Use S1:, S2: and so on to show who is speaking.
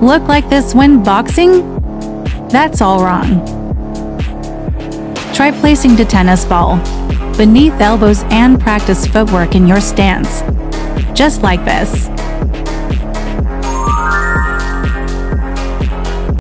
S1: Look like this when boxing? That's all wrong. Try placing the tennis ball beneath elbows and practice footwork in your stance. Just like this.